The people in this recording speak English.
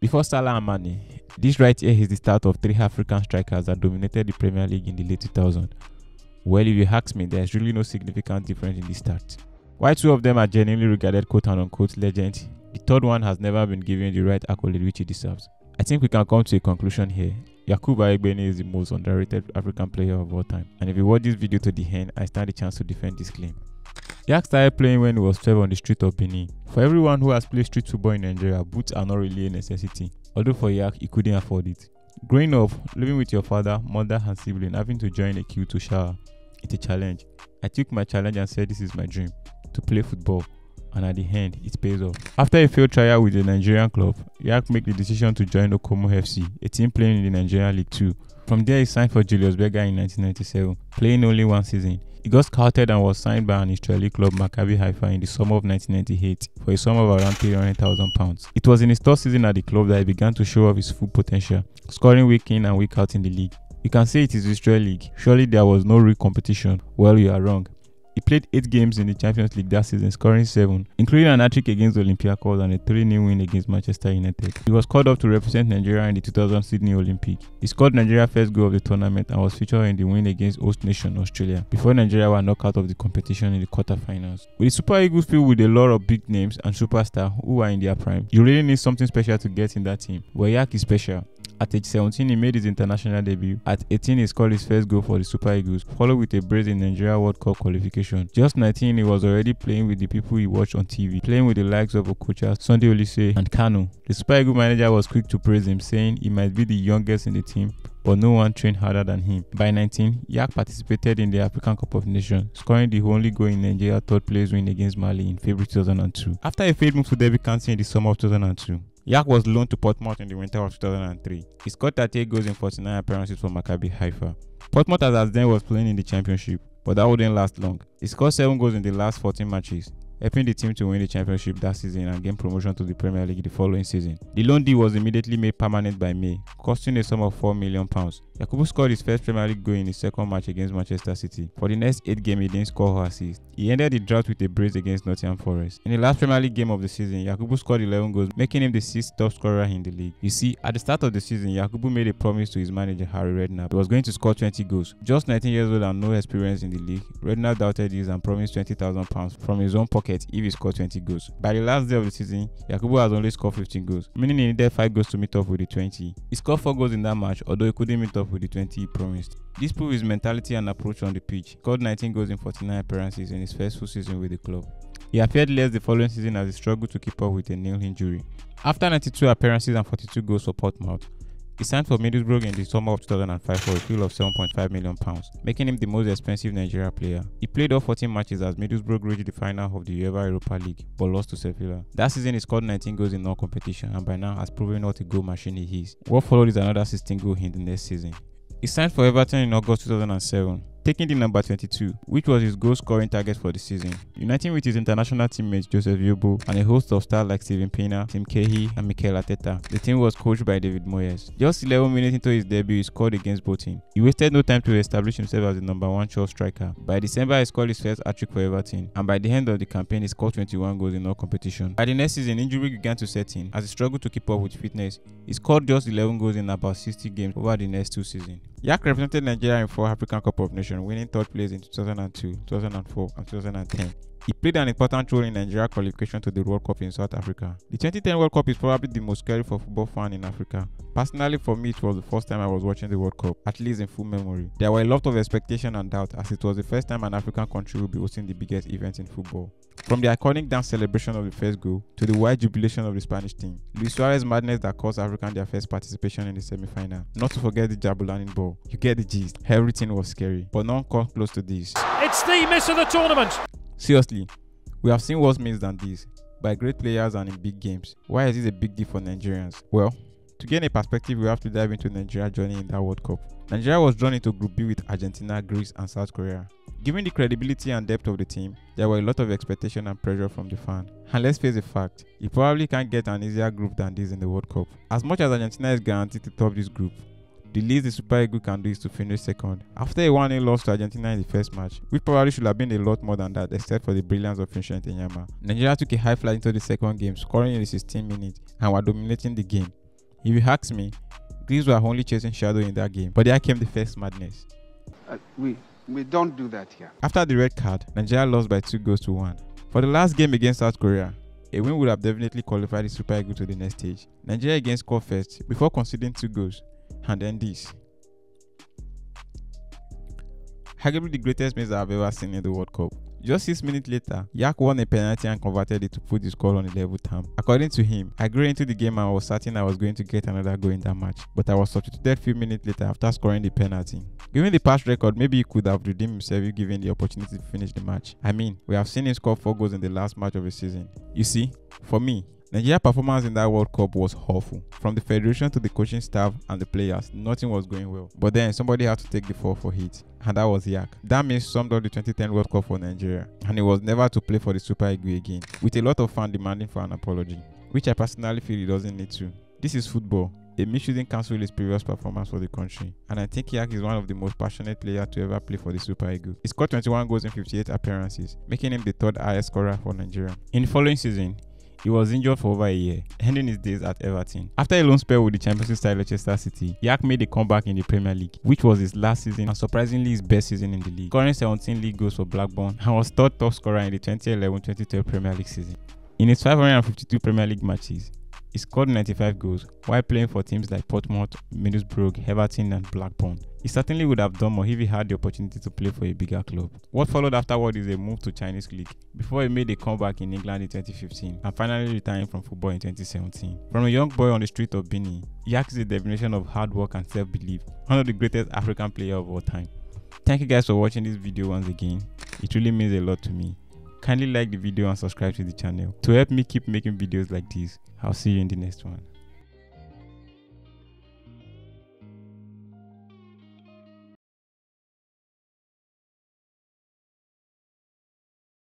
Before Salah and Mane, this right here is the start of three African strikers that dominated the Premier League in the late 2000s. Well, if you ask me, there's really no significant difference in the start. While two of them are genuinely regarded quote unquote legends, the third one has never been given the right accolade which he deserves. I think we can come to a conclusion here. Yakubu Aiyegbeni is the most underrated African player of all time. And if you watch this video to the end, I stand a chance to defend this claim. Yak started playing when he was 12 on the street of Benin. For everyone who has played street football in Nigeria, boots are not really a necessity. Although for Yak, he couldn't afford it. Growing up, living with your father, mother, and sibling, having to join a queue to shower, it's a challenge. I took my challenge and said this is my dream to play football and at the end, it pays off. After a failed trial with the Nigerian club, Yak made the decision to join Okomo FC, a team playing in the Nigerian League 2. From there, he signed for Julius Berger in 1997, playing only one season. He got scouted and was signed by an Israeli club Maccabi Haifa in the summer of 1998 for a sum of around 300,000 pounds. It was in his third season at the club that he began to show off his full potential, scoring week in and week out in the league. You can say it is Israel League. Surely there was no real competition. Well, you are wrong. He played 8 games in the Champions League that season, scoring 7, including an hat-trick against Olympiacos and a 3-0 win against Manchester United. He was called up to represent Nigeria in the 2000 Sydney Olympic. He scored Nigeria's first goal of the tournament and was featured in the win against host nation Australia before Nigeria were knocked out of the competition in the quarterfinals. With the Super Eagles filled with a lot of big names and superstars who are in their prime, you really need something special to get in that team. Well, Yak is special. At age 17, he made his international debut. At 18, he scored his first goal for the Super Eagles, followed with a brace in Nigeria World Cup qualification. Just 19, he was already playing with the people he watched on TV, playing with the likes of Okocha, Sunday Oliseh, and Kanu. The Super Eagles manager was quick to praise him, saying he might be the youngest in the team, but no one trained harder than him. By 19, Yak participated in the African Cup of Nations, scoring the only goal in Nigeria's third place win against Mali in February 2002. After a failed move to Derby County in the summer of 2002, Yak was loaned to Portsmouth in the winter of 2003. He scored 38 goals in 49 appearances for Maccabi Haifa. Portsmouth as then was playing in the championship, but that wouldn't last long. He scored 7 goals in the last 14 matches, helping the team to win the championship that season and gain promotion to the Premier League the following season. The loan deal was immediately made permanent by May, costing a sum of 4 million pounds. Yakubu scored his first Premier League goal in his second match against Manchester City. For the next 8 games, he didn't score or assist. He ended the drought with a brace against Nottingham Forest. In the last Premier League game of the season, Yakubu scored 11 goals, making him the sixth top scorer in the league. You see, at the start of the season, Yakubu made a promise to his manager Harry Redknapp. He was going to score 20 goals. Just 19 years old and no experience in the league, Redknapp doubted this and promised 20,000 pounds from his own pocket if he scored 20 goals. By the last day of the season, Yakubu has only scored 15 goals, meaning he needed 5 goals to meet up with the 20. He scored 4 goals in that match, although he couldn't meet up with the 20 he promised. This proved his mentality and approach on the pitch. He scored 19 goals in 49 appearances in his first full season with the club. He appeared less the following season as he struggled to keep up with a nail injury. After 92 appearances and 42 goals for Portsmouth, he signed for Middlesbrough in the summer of 2005 for a fee of 7.5 million pounds, making him the most expensive Nigeria player. He played all 14 matches as Middlesbrough reached the final of the UEFA Europa League, but lost to Sevilla. That season he scored 19 goals in all competition and by now has proven what a goal machine he is. What followed is another 16 goal in the next season. He signed for Everton in August 2007 taking the number 22, which was his goal scoring target for the season. Uniting with his international teammates Joseph Yobo and a host of stars like Steven Pienaar, Tim Cahill, and Mikel Arteta. the team was coached by David Moyes. Just 11 minutes into his debut, he scored against teams. He wasted no time to establish himself as the number one shot striker. By December, he scored his first hat-trick for Everton, and by the end of the campaign, he scored 21 goals in all competition. By the next season, injury began to set in. As he struggled to keep up with fitness, he scored just 11 goals in about 60 games over the next two seasons. Yak represented Nigeria in four African Cup of Nations, winning third place in 2002, 2004, and 2010. He played an important role in Nigeria's qualification to the World Cup in South Africa. The 2010 World Cup is probably the most scary for football fan in Africa. Personally, for me, it was the first time I was watching the World Cup, at least in full memory. There were a lot of expectation and doubt as it was the first time an African country would be hosting the biggest event in football. From the iconic dance celebration of the first goal to the wide jubilation of the Spanish team, Luis Suarez madness that cost African their first participation in the semi-final. Not to forget the Jabulani ball. You get the gist. Everything was scary, but none come close to this. It's the miss of the tournament. Seriously, we have seen worse means than this by great players and in big games. Why is this a big deal for Nigerians? Well, to gain a perspective, we have to dive into Nigeria's journey in that World Cup. Nigeria was drawn into Group B with Argentina, Greece, and South Korea. Given the credibility and depth of the team, there were a lot of expectation and pressure from the fan. And let's face the fact, you probably can't get an easier group than this in the World Cup. As much as Argentina is guaranteed to top this group, the least the Super Eagles can do is to finish second. After a 1 0 loss to Argentina in the first match, which probably should have been a lot more than that except for the brilliance of Vincent Enyeama, Nigeria took a high flight into the second game, scoring in the 16 minutes and were dominating the game. If you ask me, Greece were only chasing shadow in that game, but there came the first madness. Uh, we we don't do that here. After the red card, Nigeria lost by two goals to one. For the last game against South Korea, a win would have definitely qualified the Super Eagles to the next stage. Nigeria again scored first before conceding two goals, and then this. Arguably the greatest miss I've ever seen in the World Cup. Just six minutes later, Yak won a penalty and converted it to put the score on the level term. According to him, I grew into the game and I was certain I was going to get another goal in that match, but I was substituted a few minutes later after scoring the penalty. Given the past record, maybe he could have redeemed himself if given the opportunity to finish the match. I mean, we have seen him score 4 goals in the last match of the season. You see, for me, Nigeria's performance in that World Cup was awful. From the federation to the coaching staff and the players, nothing was going well. But then somebody had to take the fall for it, and that was Yak. That means summed up the 2010 World Cup for Nigeria, and he was never to play for the Super Eagles again, with a lot of fans demanding for an apology, which I personally feel he doesn't need to. This is football. Me shouldn't cancel his previous performance for the country, and I think Yak is one of the most passionate players to ever play for the Super Eagles. He scored 21 goals in 58 appearances, making him the third highest scorer for Nigeria. In the following season, he was injured for over a year, ending his days at Everton. After a loan spell with the Championship side Leicester City, Yak made a comeback in the Premier League, which was his last season and surprisingly his best season in the league, scoring 17 league goals for Blackburn and was third top scorer in the 2011-2012 Premier League season. In his 552 Premier League matches, he scored 95 goals while playing for teams like Portsmouth, Middlesbrough, Everton, and Blackburn. He certainly would have done more if he had the opportunity to play for a bigger club. What followed afterward is a move to Chinese league before he made a comeback in England in 2015 and finally retiring from football in 2017. From a young boy on the street of Benin, Yak is a definition of hard work and self-belief, one of the greatest African players of all time. Thank you guys for watching this video once again. It really means a lot to me. Kindly like the video and subscribe to the channel to help me keep making videos like this. I'll see you in the next one.